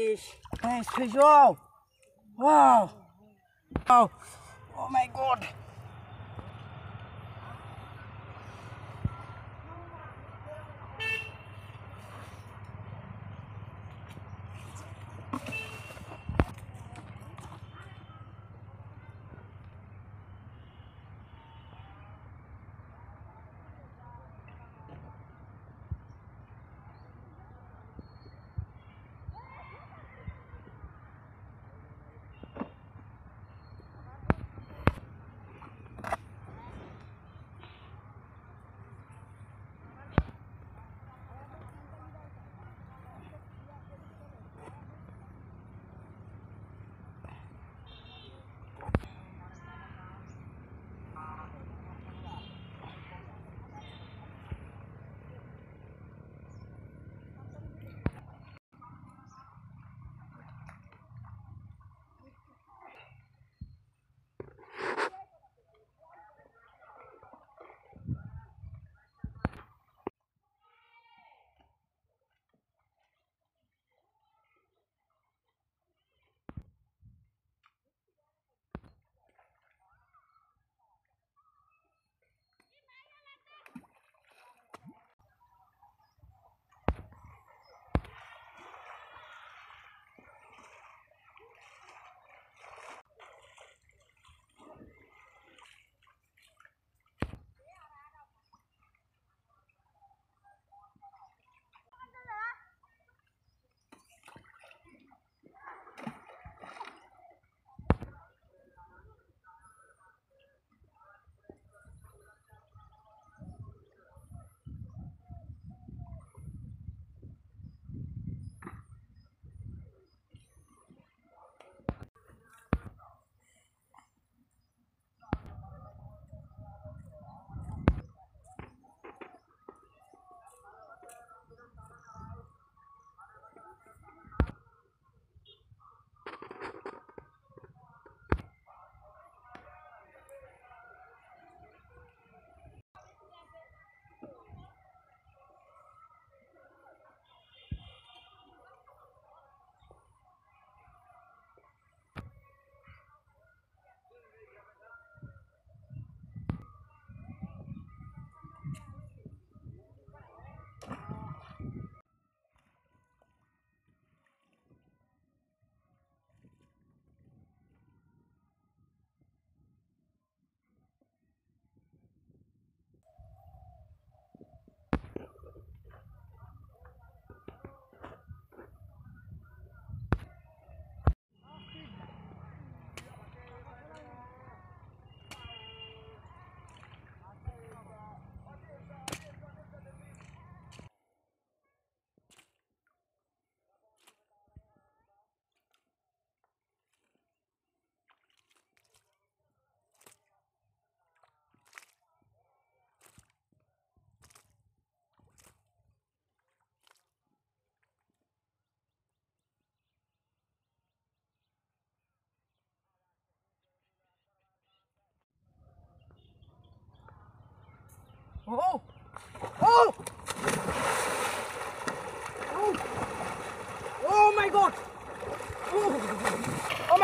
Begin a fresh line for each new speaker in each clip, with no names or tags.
Nice fish. Wow! Wow! Wow! Oh my god!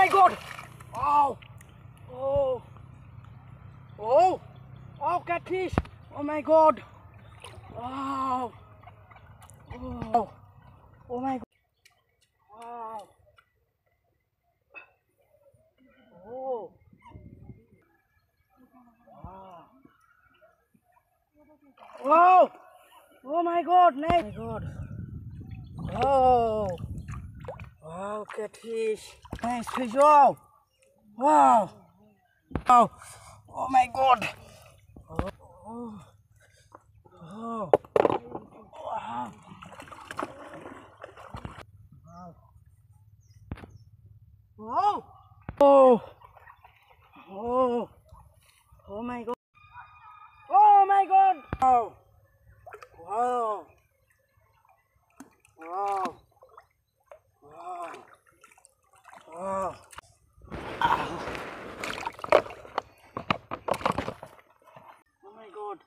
My god! Oh! Oh! Oh! Oh, catfish! Oh my god! Wow! Oh! Oh my god! Wow! Oh! Wow! Wow! Oh my god, nice! Oh my god! Oh! Wow, catfish! Nice fish! Wow! Wow! Wow! Oh my god! Oh! Oh! oh. Wow! Wow! Oh! Oh! Oh my god! Oh my god! Wow! Wow! Wow! Wow! Wow! Ow. Oh my god!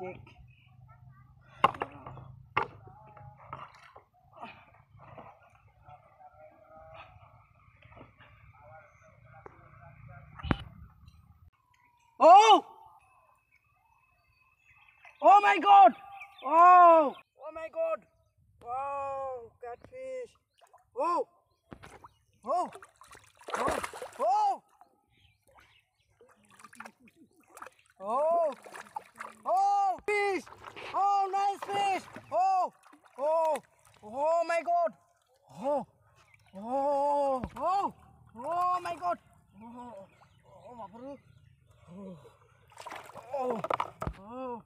Kick. Oh! Oh my god! Oh! Oh my god! Wow! Catfish! Oh! Oh! Oh! Oh! Oh! Oh! Oh my god. Oh, oh, oh, oh, oh, oh.